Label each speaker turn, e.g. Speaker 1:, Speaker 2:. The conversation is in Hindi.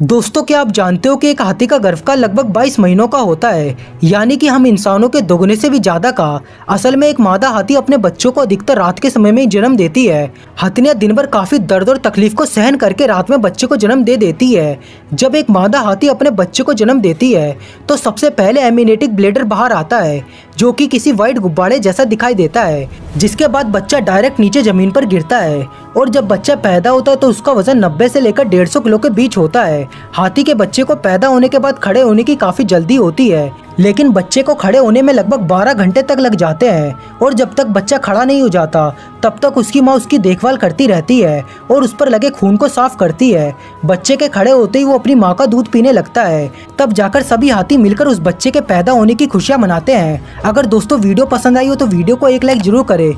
Speaker 1: दोस्तों, क्या आप जानते हो कि एक हाथी का गर्भकाल लगभग 22 महीनों का होता है? यानी कि हम इंसानों के दोगुने से भी ज़्यादा का। असल में एक मादा हाथी अपने बच्चों को अधिकतर रात के समय में ही जन्म देती है। हथनिया दिन भर काफ़ी दर्द और तकलीफ़ को सहन करके रात में बच्चे को जन्म दे देती है। जब एक मादा हाथी अपने बच्चे को जन्म देती है तो सबसे पहले एमिनेटिक ब्लेडर बाहर आता है। जो कि किसी व्हाइट गुब्बारे जैसा दिखाई देता है, जिसके बाद बच्चा डायरेक्ट नीचे ज़मीन पर गिरता है और जब बच्चा पैदा होता है तो उसका वज़न 90 से लेकर 150 किलो के बीच होता है। हाथी के बच्चे को पैदा होने के बाद खड़े होने की काफ़ी जल्दी होती है। लेकिन बच्चे को खड़े होने में लगभग 12 घंटे तक लग जाते हैं और जब तक बच्चा खड़ा नहीं हो जाता, तब तक उसकी माँ उसकी देखभाल करती रहती है और उस पर लगे खून को साफ़ करती है। बच्चे के खड़े होते ही वो अपनी माँ का दूध पीने लगता है। तब जाकर सभी हाथी मिलकर उस बच्चे के पैदा होने की खुशियाँ मनाते हैं। अगर दोस्तों वीडियो पसंद आई हो तो वीडियो को एक लाइक ज़रूर करे।